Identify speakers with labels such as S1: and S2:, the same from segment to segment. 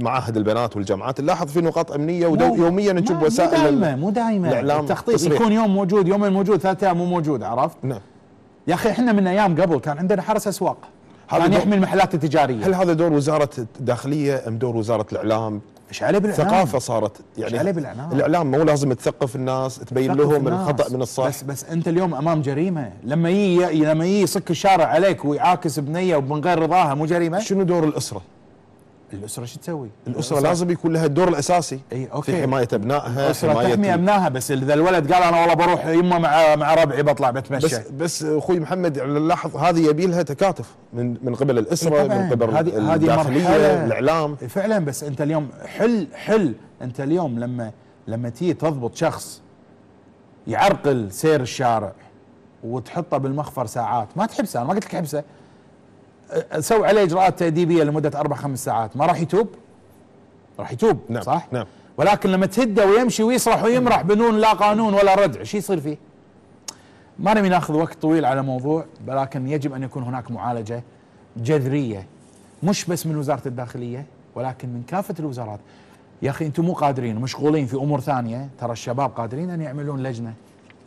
S1: معاهد البنات والجامعات نلاحظ في نقاط
S2: أمنية
S1: ويوميا نشوف وسائل
S2: مو دائما مو دائما التخطيط
S1: تصريح.
S2: يكون يوم موجود يومين موجود ثلاث أيام مو موجود عرفت؟
S1: نعم
S2: يا أخي إحنا من أيام قبل كان عندنا حرس
S1: أسواق
S2: كان يحمي المحلات التجارية
S1: هل هذا دور وزارة الداخلية أم دور وزارة الإعلام؟
S2: إيش عليه بالإعلام؟
S1: ثقافة صارت
S2: إيش عليه بالإعلام؟
S1: الإعلام مو لازم تثقف الناس تبين لهم
S2: الناس.
S1: الخطأ من الصح
S2: بس بس أنت اليوم أمام جريمة لما يجي لما يجي يصك الشارع عليك ويعاكس بنية ومن غير رضاها مو جريمة؟
S1: شنو دور الأسرة؟
S2: الأسرة شو تسوي؟
S1: الأسرة لازم يكون لها الدور الأساسي
S2: إي okay
S1: في حماية أبنائها
S2: الاسره
S1: حماية
S2: تحمي أبنائها بس إذا الولد قال أنا والله بروح يمه مع مع ربعي بطلع
S1: بس
S2: بتمشى
S1: بس أخوي محمد نلاحظ هذه يبي لها تكاتف من من قبل الأسرة
S2: إيه.
S1: من قبل
S2: هذه- الداخلية.
S1: الإعلام
S2: فعلا بس أنت اليوم حل حل أنت اليوم لما لما تيجي تضبط شخص يعرقل سير الشارع وتحطه بالمخفر ساعات ما تحبسه أنا ما قلت لك حبسه سوي عليه إجراءات تأديبية لمدة أربع خمس ساعات. ما راح يتوب؟ راح يتوب
S1: نعم
S2: صح؟
S1: نعم.
S2: ولكن لما تهده ويمشي ويسرح ويمرح بدون لا قانون ولا ردع شو يصير فيه؟ ما نبي ناخذ وقت طويل على موضوع ولكن يجب أن يكون هناك معالجة جذرية مش بس من وزارة الداخلية ولكن من كافة الوزارات. يا أخي أنتم مو قادرين مشغولين في أمور ثانية. ترى الشباب قادرين أن يعملون لجنة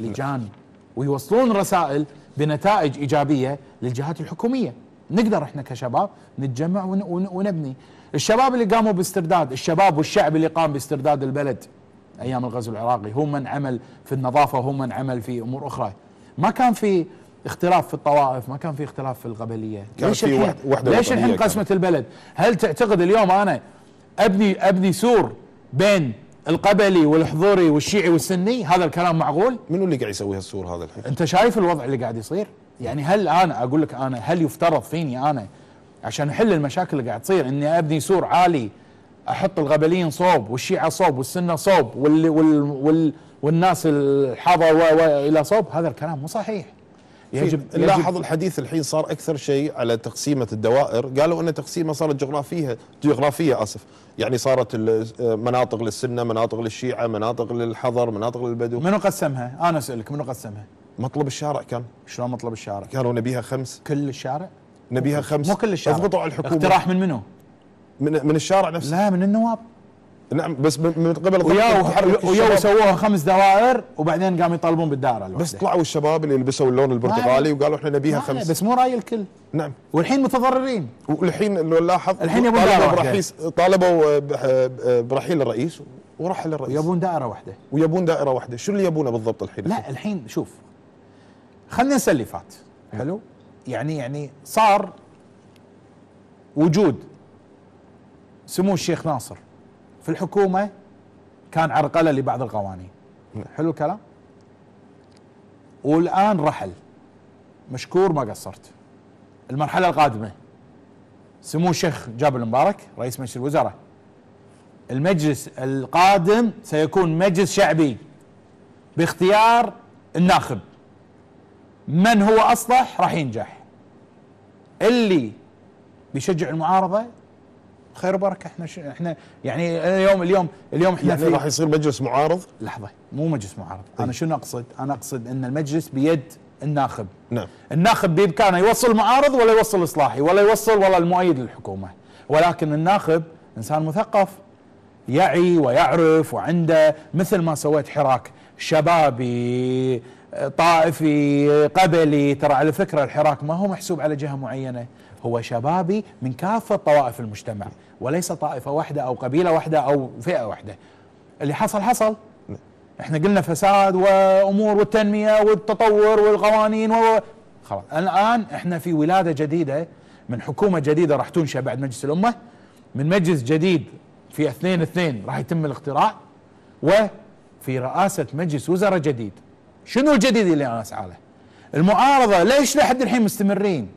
S2: لجان ويوصلون رسائل بنتائج إيجابية للجهات الحكومية. نقدر إحنا كشباب نتجمع ون- ون- ونبني. الشباب اللي قاموا باسترداد الشباب والشعب اللي قام باسترداد البلد أيام الغزو العراقي هم من عمل في النظافة وهم من عمل في أمور أخرى. ما كان في اختلاف في الطوائف ما كان في اختلاف في
S1: القبلية.
S2: ليش
S1: في
S2: الحين
S1: وحد- وحدة
S2: ليش الحين. قسمة البلد؟ هل تعتقد اليوم أنا ابني أبني سور بين القبلي والحضوري والشيعي والسني هذا الكلام معقول؟
S1: منو اللي قاعد يسوي هالسور هذا الحين؟
S2: انت شايف الوضع اللي قاعد يصير؟ يعني هل أنا أقول لك أنا هل يفترض فيني أنا عشان احل المشاكل اللي قاعد تصير اني ابني سور عالي أحط القبليين صوب والشيعة صوب والسنة صوب وال وال وال والناس الحاضره و- و- إلى صوب؟ هذا الكلام مو صحيح. يجب
S1: نلاحظ الحديث الحين صار أكثر شيء على تقسيمة الدوائر قالوا إن تقسيمها صارت جغرافيه جغرافية آسف يعني صارت مناطق للسنة مناطق للشيعة مناطق للحضر مناطق للبدو
S2: منو قسمها؟ أنا أسألك منو قسمها؟
S1: مطلب الشارع كان
S2: شلون مطلب الشارع؟
S1: قالوا نبيها خمس
S2: كل الشارع؟
S1: نبيها خمس
S2: مو كل الشارع
S1: اضغطوا على الحكومة
S2: اقتراح من منو؟
S1: من, من الشارع نفسه
S2: لا من النواب
S1: نعم بس من, قبل الشباب.
S2: سووها خمس دوائر وبعدين قاموا يطالبون بالدائرة الواحده
S1: بس طلعوا الشباب اللي لبسوا اللون البرتقالي وقالوا إحنا نبيها خمس.
S2: بس مو رأي الكل.
S1: نعم.
S2: والحين متضررين.
S1: والحين لو نلاحظ
S2: الحين يبون واحدة.
S1: برحيل طالبوا بح- برحيل الرئيس ورحل الرئيس
S2: يبون دائرة واحدة.
S1: ويبون دائرة واحدة. شو اللي يبونه بالضبط الحين؟
S2: لا الحين شوف خلينا ننسى اللي فات. حلو؟ يعني يعني صار وجود سمو الشيخ ناصر. في الحكومة كان عرقله لبعض القوانين. حلو الكلام؟ والآن رحل. مشكور ما قصرت. المرحلة القادمة. سمو الشيخ جابر المبارك رئيس مجلس الوزراء. المجلس القادم سيكون مجلس شعبي باختيار الناخب. من هو أصلح؟ راح ينجح. اللي بيشجع المعارضة خير وبركة. إحنا ش... إحنا يعني اليوم اليوم اليوم إحنا
S1: يعني راح يصير مجلس معارض؟
S2: لحظة مو مجلس معارضه أنا شنو أقصد؟ أنا أقصد إن المجلس بيد الناخب.
S1: نعم.
S2: الناخب بامكانه يوصل معارض ولا يوصل إصلاحي ولا يوصل والله المؤيد للحكومة. ولكن الناخب إنسان مثقف يعي ويعرف وعنده مثل ما سويت حراك. شبابي طائفي قبلي ترى على فكرة الحراك ما هو محسوب على جهة معينة. هو شبابي من كافة طوائف المجتمع وليس طائفة واحدة أو قبيلة واحدة أو فئة واحدة. اللي حصل حصل. إحنا قلنا فساد وأمور والتنمية والتطور والقوانين و خلاص. الآن إحنا في ولادة جديدة من حكومة جديدة راح تنشأ بعد مجلس الأمة من مجلس جديد في اثنين اثنين راح يتم الاختراع وفي رئاسة مجلس وزراء جديد. شنو الجديد اللي أنا أسعى له؟ المعارضة. ليش لحد الحين مستمرين؟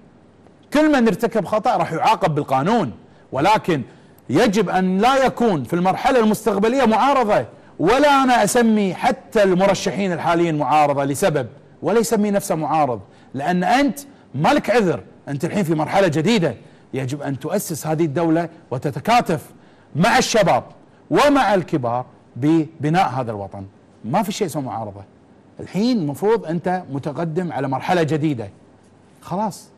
S2: كل من ارتكب خطأ راح يعاقب بالقانون. ولكن يجب أن لا يكون في المرحلة المستقبلية معارضة ولا أنا أسمي حتى المرشحين الحاليين معارضة لسبب ولا يسمي نفسه معارض. لأن أنت مالك عذر أنت الحين في مرحلة جديدة. يجب أن تؤسس هذه الدولة وتتكاتف مع الشباب ومع الكبار ببناء هذا الوطن. ما في شيء اسمه معارضة. الحين المفروض أنت متقدم على مرحلة جديدة. خلاص.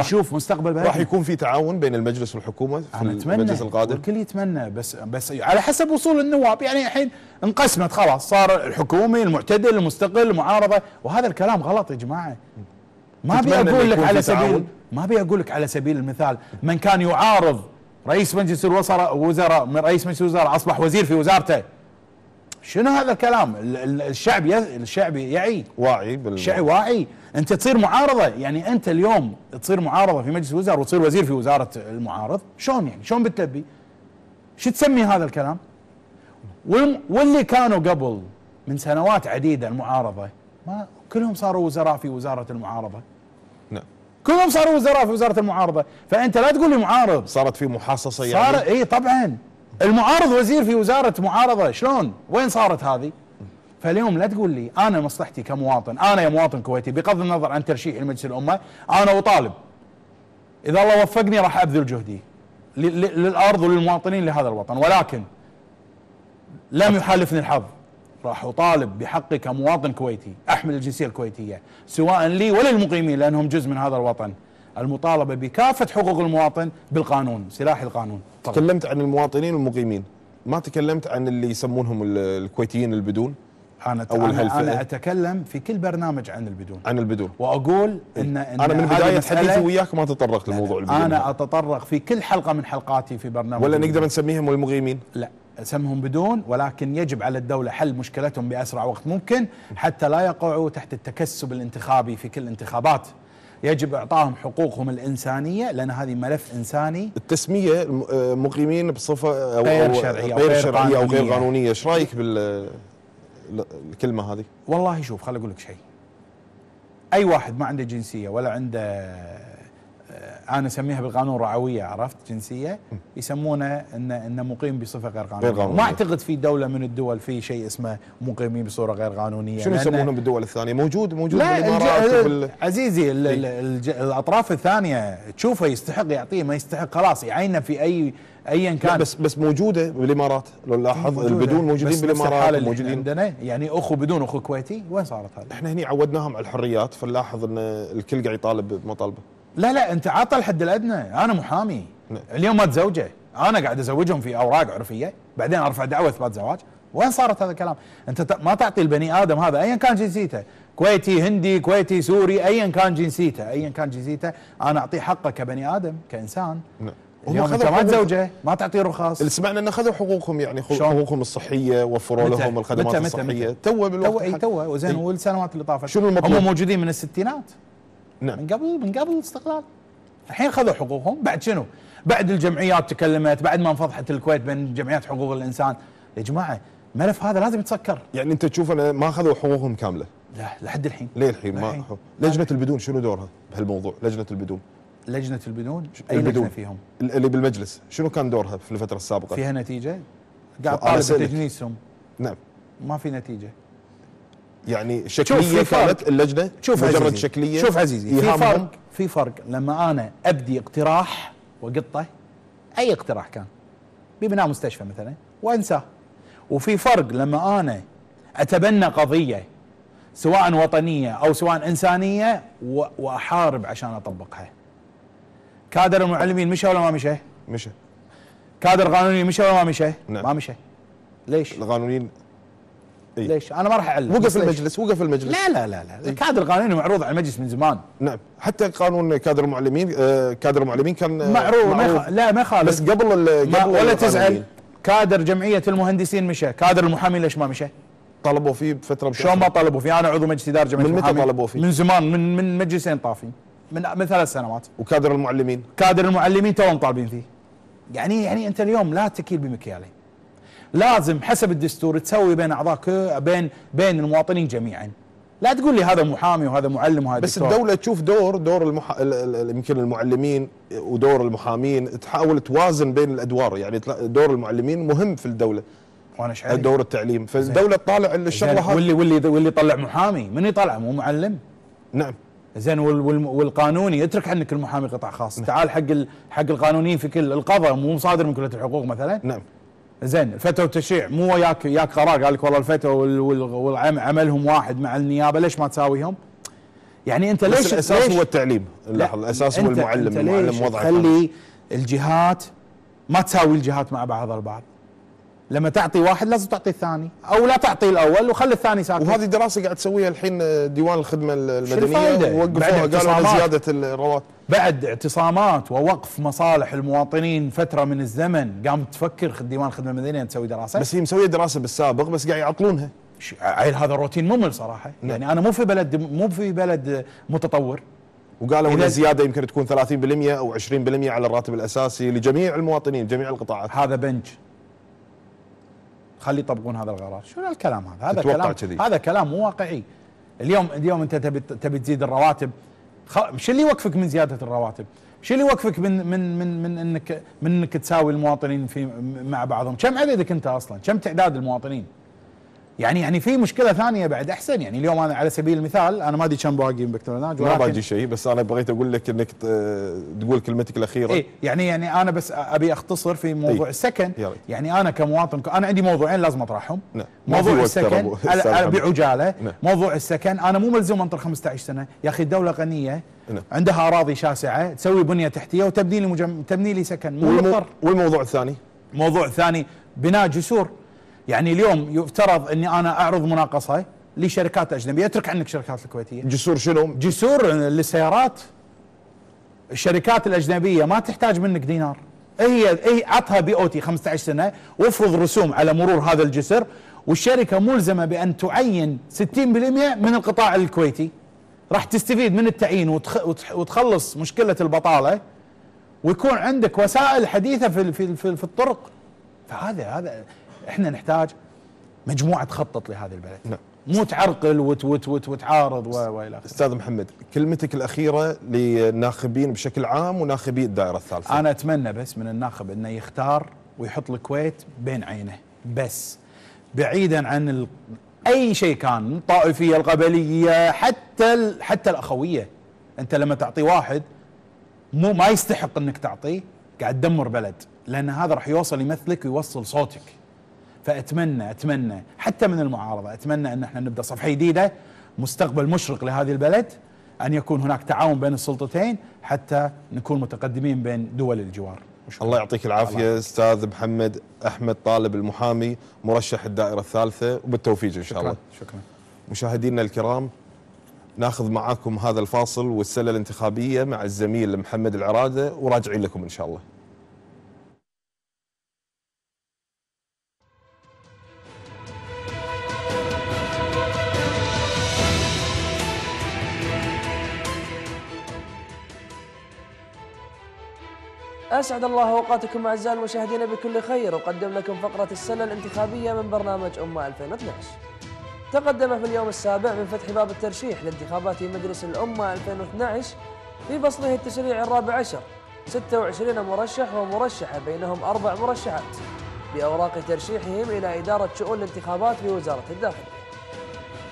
S2: نشوف مستقبل بلدنا
S1: راح يكون في تعاون بين المجلس والحكومة في
S2: أنا أتمنى
S1: المجلس القادم.
S2: والكل يتمنى بس بس على حسب وصول النواب. يعني الحين انقسمت خلاص صار الحكومي المعتدل المستقل المعارضة وهذا الكلام غلط يا جماعة. ما
S1: أبي
S2: أقول لك على؟ سبيل ما أبي أقول لك على سبيل المثال من كان يعارض رئيس مجلس الوزراء وزراء من رئيس مجلس الوزراء أصبح وزير في وزارته. شنو هذا الكلام؟ ال- ال- الشعب ي- الشعب يعي.
S1: واعي بال
S2: الشعب واعي. انت تصير معارضة. يعني انت اليوم تصير معارضة في مجلس الوزراء وتصير وزير في وزارة المعارض شلون يعني؟ شلون بتلبي؟ شو تسمي هذا الكلام؟ واللي كانوا قبل من سنوات عديدة المعارضة ما كلهم صاروا وزراء في وزارة المعارضة.
S1: نعم.
S2: كلهم صاروا وزراء في وزارة المعارضة. فأنت لا تقول لي معارض.
S1: صارت في محاصصة
S2: صار
S1: يعني
S2: اي طبعا. المعارض وزير في وزارة معارضة شلون؟ وين صارت هذه؟ فاليوم لا تقول لي أنا مصلحتي كمواطن أنا يا مواطن كويتي بغض النظر عن ترشيح لمجلس الأمة أنا أطالب. إذا الله وفقني راح أبذل جهدي للأرض وللمواطنين لهذا الوطن. ولكن لم يحالفني الحظ. راح أطالب بحقي كمواطن كويتي أحمل الجنسية الكويتية سواء لي وللمقيمين لأنهم جزء من هذا الوطن. المطالبة بكافة حقوق المواطن بالقانون سلاح القانون. تفضل.
S1: تكلمت عن المواطنين والمقيمين. ما تكلمت عن اللي يسمونهم ال- الكويتيين البدون؟
S2: أنا
S1: أو أنا.
S2: أنا أتكلم في كل برنامج عن البدون.
S1: عن البدون.
S2: وأقول ان, إن
S1: أنا من بدايه حديثي وياك ما تطرقت لموضوع البدون.
S2: أنا أتطرق في كل حلقة من حلقاتي في برنامج
S1: ولا. نقدر نسميهم المقيمين؟
S2: لا أسمهم بدون ولكن يجب على الدولة حل مشكلتهم بأسرع وقت ممكن حتى لا يقعوا تحت التكسب الانتخابي في كل الانتخابات يجب إعطائهم حقوقهم الإنسانية لأن هذه ملف إنساني.
S1: التسمية آه، مقيمين بصفة أو
S2: غير
S1: أو
S2: شرعية أو
S1: غير شرعية أو غير.
S2: قانونية.
S1: إيش رأيك بال ال- الكلمة هذه؟
S2: والله شوف خل أقول لك شيء. أي واحد ما عنده جنسية ولا عنده أنا أسميها بالقانون رعوية عرفت؟ جنسية. يسمونه إنه إنه مقيم بصفة غير قانونية. ما أعتقد في دولة من الدول في شيء اسمه مقيمين بصورة غير قانونية.
S1: شنو يسمونهم بالدول الثانية؟ موجود موجود
S2: لا الج... عزيزي ال... ال... الج... الأطراف الثانية تشوفه يستحق يعطيه ما يستحق خلاص يعينه في اي ايا كان.
S1: بس بس موجودة بالإمارات. لو لاحظ
S2: موجودة.
S1: البدون موجودين
S2: بالإمارات
S1: موجودين
S2: عندنا. يعني أخو بدون أخو كويتي وين صارت هذه؟
S1: إحنا هني عودناهم على الحريات فنلاحظ إن الكل قاعد يطالب بمطالبة.
S2: لا لا انت عطى الحد الادنى أنا محامي. اليوم ما تزوجه أنا قاعد ازوجهم في اوراق عرفية بعدين ارفع دعوة اثبات زواج وين صارت هذا الكلام؟ انت ما تعطي البني آدم هذا ايا كان جنسيته كويتي هندي كويتي سوري ايا كان جنسيته ايا كان جنسيته أنا اعطيه حقه كبني آدم
S1: كإنسان.
S2: اليوم
S1: أنت
S2: ما تزوجه ما تعطيه رخص
S1: اللي سمعنا إنه خذوا حقوقهم يعني؟ حقوقهم الصحية وفروا
S2: متى؟
S1: لهم الخدمات
S2: متى- متى- الصحية؟
S1: تو
S2: تو
S1: بالوقت
S2: إي
S1: الحالي.
S2: تو وزين. والسنوات اللي طافت
S1: شنو المطلوب؟
S2: هم موجودين من الستينات
S1: نعم.
S2: من قبل من قبل الاستقلال. الحين خذوا حقوقهم. بعد شنو؟ بعد الجمعيات تكلمت بعد ما انفضحت الكويت بين جمعيات حقوق الإنسان. يا جماعة الملف هذا لازم يتسكر.
S1: يعني أنت تشوف انه ما اخذوا حقوقهم كاملة؟
S2: لا لحد الحين.
S1: ليه الحين ما. لجنة البدون شنو دورها بهالموضوع؟ لجنة البدون.
S2: لجنة البدون؟ أي
S1: البدون.
S2: لجنه فيهم؟
S1: ال- اللي بالمجلس. شنو كان دورها في الفترة السابقة؟
S2: فيها نتيجة؟ قاعد طالب
S1: أسألك.
S2: بتجنيسهم.
S1: نعم.
S2: ما في نتيجة.
S1: يعني
S2: شكلية.
S1: كانت اللجنة
S2: شوف
S1: مجرد
S2: عزيزي
S1: شكلية
S2: شوف عزيزي في. فرق في فرق لما أنا أبدي اقتراح وقطة أي اقتراح كان ببناء مستشفى مثلا وأنساه وفي فرق لما أنا أتبنى قضية سواء وطنية أو سواء إنسانية وأحارب عشان أطبقها كادر المعلمين مشى ولا ما مشى؟
S1: مشى
S2: كادر قانوني مشى ولا ما مشى؟
S1: نعم.
S2: ما مشى ليش؟
S1: القانونيين إي.
S2: ليش؟ أنا ما راح أعلم.
S1: وقف؟ المجلس وقف المجلس.
S2: لا لا لا لا. الكادر القانوني معروض على المجلس من زمان.
S1: نعم. حتى قانون كادر المعلمين آه، كادر المعلمين كان آه،
S2: معروف ما يخ... لا ما يخالف.
S1: بس قبل قبل
S2: ولا. تزعل. كادر جمعية المهندسين مشى. كادر المحامين ليش ما مشى؟
S1: طلبوا فيه بفترة
S2: شلون ما طلبوا فيه؟ أنا عضو مجلس إدارة جمعية
S1: من متى طلبوا فيه؟
S2: من زمان من من مجلسين طافين. من من ثلاث سنوات.
S1: وكادر المعلمين.
S2: كادر المعلمين توهم طالبين فيه. يعني يعني أنت اليوم لا تكيل بمكيالين. لازم حسب الدستور تسوي بين اعضاء بين بين المواطنين جميعا. لا تقول لي هذا محامي وهذا معلم وهذا
S1: بس
S2: دكتور.
S1: الدولة تشوف دور دور المح... ال- ال- ال- يمكن المعلمين ودور المحامين تحاول توازن بين الأدوار. يعني دور المعلمين مهم في الدولة.
S2: وأنا إيش علي؟
S1: دور التعليم. فالدولة تطالع الشغله هذه
S2: واللي واللي واللي يطلع محامي. من يطلع؟ مو معلم.
S1: نعم.
S2: زين. وال- وال- والقانوني اترك عنك المحامي قطاع خاص. تعال حق ال- حق القانونيين في كل القضاء مو صادر من كلية الحقوق مثلا.
S1: نعم.
S2: زين الفتوى والتشريع مو ياك ياك قرار قال لك والله الفتوى والعملهم واحد مع النيابة ليش ما تساويهم؟ يعني انت
S1: بس
S2: ليش
S1: الأساس
S2: ليش
S1: هو التعليم
S2: لا،
S1: لاحظ الأساس هو المعلم المعلم وضعه
S2: تخلي الجهات ما تساوي الجهات مع بعض البعض لما تعطي واحد لازم تعطي الثاني أو لا تعطي الأول وخلي الثاني ساكت
S1: وهذه دراسة قاعد تسويها الحين ديوان
S2: الخدمة؟
S1: المدنية ووقفوها
S2: بعد
S1: قالوا. زيادة الرواتب
S2: بعد اعتصامات ووقف مصالح المواطنين فترة من الزمن قام تفكر ديوان الخدمه المدنية تسوي دراسة.
S1: بس هي مسوية دراسة بالسابق بس قاعد يعطلونها.
S2: عيل هذا روتين ممل صراحة.
S1: نعم.
S2: يعني أنا مو في بلد مو في بلد متطور.
S1: وقالوا
S2: إن
S1: الزيادة يمكن تكون 30% أو 20% على الراتب الأساسي لجميع المواطنين جميع القطاعات.
S2: هذا بنج. خلي يطبقون هذا القرار شنو الكلام هذا؟ هذا كلام
S1: كذي؟
S2: هذا كلام مو واقعي. اليوم اليوم أنت تبي تبي تزيد الرواتب. شو اللي يوقفك من زيادة الرواتب؟ شو اللي يوقفك من من من من انك من إنك تساوي المواطنين في مع بعضهم؟ كم عددك أنت أصلا؟ كم تعداد المواطنين؟ يعني يعني في مشكلة ثانية بعد أحسن يعني اليوم أنا على سبيل المثال أنا ما أدري كم باقي من بكتيريا
S1: ما باجي شيء بس أنا بغيت أقول لك إنك تقول كلمتك الأخيرة
S2: اي يعني يعني أنا بس أبي أختصر في موضوع
S1: إيه.
S2: السكن. يعني أنا كمواطن أنا عندي موضوعين لازم أطرحهم
S1: نعم.
S2: موضوع السكن. بعجاله
S1: نعم.
S2: موضوع السكن أنا مو ملزوم أنطر 15 سنة يا أخي الدولة غنية
S1: نعم.
S2: عندها أراضي شاسعة تسوي بنية تحتية وتبني لي مجم... تبني لي سكن مو
S1: والمو... والموضوع الثاني
S2: موضوع ثاني بناء جسور يعني اليوم يفترض أني أنا أعرض مناقصة لشركات أجنبية. أترك عنك الشركات الكويتية.
S1: جسور شنو؟
S2: جسور للسيارات. الشركات الأجنبية ما تحتاج منك دينار. هي هي عطها BOT 15 سنة وافرض رسوم على مرور هذا الجسر والشركة ملزمة بأن تعين 60% من القطاع الكويتي. راح تستفيد من التعيين وتخلص مشكلة البطالة ويكون عندك وسائل حديثة في في في الطرق. فهذا هذا إحنا نحتاج مجموعة تخطط لهذه البلد.
S1: نعم.
S2: مو تعرقل وت وت وت وتعارض وإلى آخره.
S1: أستاذ محمد كلمتك الأخيرة للناخبين بشكل عام وناخبي الدائرة الثالثة.
S2: أنا أتمنى بس من الناخب إنه يختار ويحط الكويت بين عينه. بس بعيدا عن ال... أي شيء كان الطائفية القبلية حتى ال... حتى الأخوية. أنت لما تعطي واحد مو ما يستحق إنك تعطيه قاعد تدمر بلد لأن هذا راح يوصل يمثلك ويوصل صوتك. فأتمنى أتمنى حتى من المعارضة أتمنى أن إحنا نبدأ صفحة جديدة مستقبل مشرق لهذه البلد أن يكون هناك تعاون بين السلطتين حتى نكون متقدمين بين دول الجوار.
S1: الله يعطيك العافية أستاذ محمد أحمد طالب المحامي مرشح الدائرة الثالثة وبالتوفيق إن شاء الله.
S2: شكرا شكرا.
S1: مشاهدينا الكرام ناخذ معاكم هذا الفاصل والسلة الانتخابية مع الزميل محمد العراده وراجعين لكم إن شاء الله.
S3: أسعد الله أوقاتكم أعزائي المشاهدين بكل خير. أقدم لكم فقرة السنة الانتخابية من برنامج أمة 2012 تقدم في اليوم السابع من فتح باب الترشيح لانتخابات مجلس الأمة 2012 في فصله التشريعي الرابع عشر. 26 مرشح ومرشحة بينهم أربع مرشحات. بأوراق ترشيحهم إلى إدارة شؤون الانتخابات بوزارة الداخلية.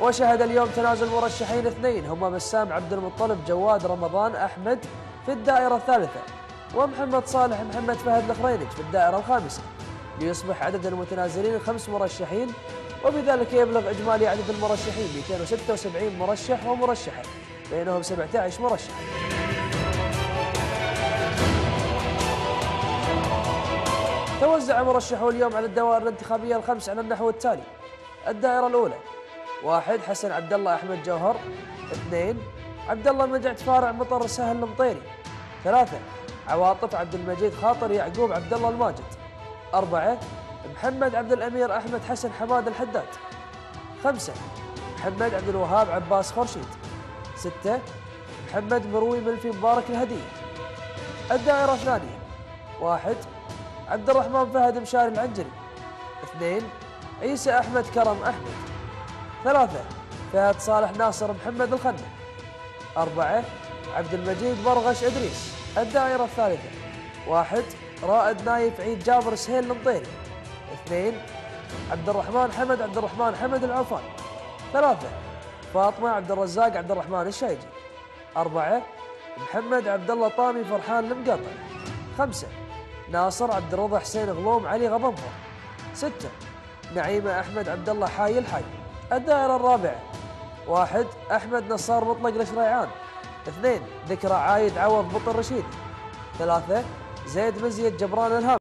S3: وشهد اليوم تنازل مرشحين اثنين هما بسام عبد المطلب جواد رمضان أحمد في الدائرة الثالثة. ومحمد صالح محمد فهد الخرينج في الدائرة الخامسة. ليصبح عدد المتنازلين خمس مرشحين وبذلك يبلغ إجمالي عدد المرشحين 276 مرشح ومرشحة بينهم 17 مرشح. توزع مرشحو اليوم على الدوائر الانتخابية الخمس على النحو التالي. الدائرة الأولى واحد حسن عبد الله أحمد جوهر اثنين عبد الله مجعد فارع مطر سهل المطيري ثلاثة عواطف عبد المجيد خاطر يعقوب عبد الله الماجد. أربعة محمد عبد الأمير أحمد حسن حماد الحداد. خمسة محمد عبد الوهاب عباس خورشيد. ستة محمد مروي ملفي مبارك الهدية الدائرة الثانية واحد عبد الرحمن فهد مشاري العنجري. اثنين عيسى أحمد كرم أحمد. ثلاثة فهد صالح ناصر محمد الخنة. أربعة عبد المجيد برغش إدريس. الدائرة الثالثة. واحد رائد نايف عيد جابر سهيل المطيري اثنين عبد الرحمن حمد عبد الرحمن حمد العوفان ثلاثة فاطمة عبد الرزاق عبد الرحمن الشايجي أربعة محمد عبد الله طامي فرحان المقاطع. خمسة ناصر عبد الرضا حسين غلوم علي غضنفر. ستة نعيمة أحمد عبد الله حاي الحاي الدائرة الرابعة. واحد أحمد نصار مطلق الشريعان اثنين ذكرى عايد عوض بطل رشيد. ثلاثة زيد مزيد جبران الهام.